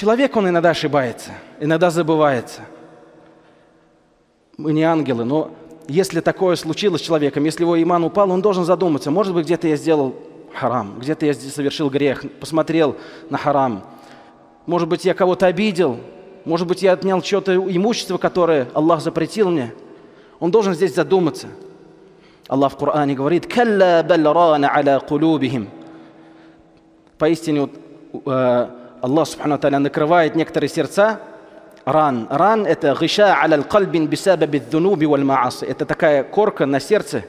Человек, он иногда ошибается, иногда забывается. Мы не ангелы, но если такое случилось с человеком, если его иман упал, он должен задуматься, может быть, где-то я сделал харам, где-то я совершил грех, посмотрел на харам. Может быть, я кого-то обидел, может быть, я отнял что-то имущество, которое Аллах запретил мне. Он должен здесь задуматься. Аллах в Коране говорит, «Калла балрана аля кулубихим». Поистине, э, Аллах Субхану Таля накрывает некоторые сердца ран. Ран – это гиша аля кальбин бисабаби дзунуби валь мааси. Это такая корка на сердце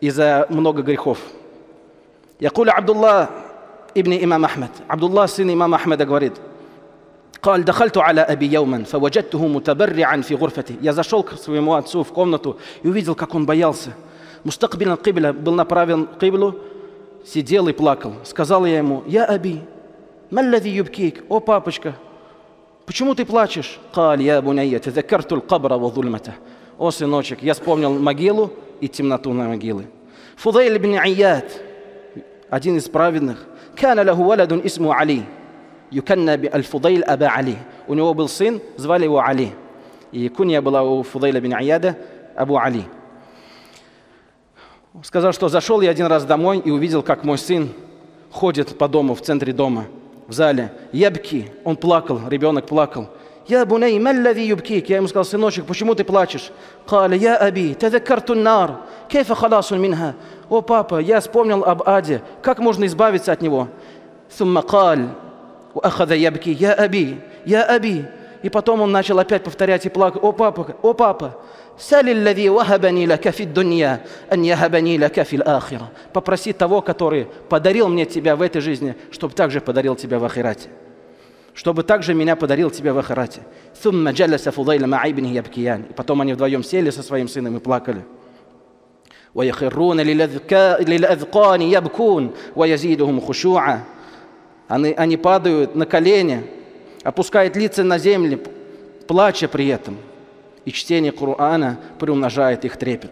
из-за много грехов. يقول عبد الله ابن إمام أحمد عبد الله سن إمام أحمد говорит قال دخلت على أبي يوما فوجدته متبرعا في غرفته Я зашел к своему отцу в комнату и увидел, как он боялся. Мустакбилан кибля был направлен к киблу, сидел и плакал. Сказал я ему, я аби, маллади юбкик, о папочка, почему ты плачешь? قال я бунайя, تذكرت القبر وظلمته. О сыночек, я вспомнил могилу и темноту на могилы. Фудейл ибн Ияд, один из праведных, كان له ولد اسمه علي يكنى بالفضيل أبا علي у него был сын звали его Али и кунья была у Фудейля бин Аяда Абу Али сказал что зашел я один раз домой и увидел как мой сын ходит по дому в центре дома в зале ябки он плакал ребенок плакал يا بني ما الذي يبكيك يا مسكال سنوشك почему ты плачешь قال يا أبي تذكرت النار كيف خلاص منها о папа я вспомнил об аде как можно избавиться от него ثم قال وأخذ يبكي يا أبي يا أبي и потом он начал опять повторять и плакать о папа о папа سل الذي وهبني لك في الدنيا أن يهبني لك في الآخرة попроси того который подарил мне тебя в этой жизни чтобы также подарил тебя в ахирате чтобы также меня подарил тебе в Ахарате. ثم جلس فضيل مع ابنه يبكيان. И потом они вдвоем сели со своим сыном и плакали. ويخرون للأذقان يبكون ويزيدهم خشوعا. Они, они падают на колени, опускают лица на землю, плача при этом. И чтение Корана приумножает их трепет.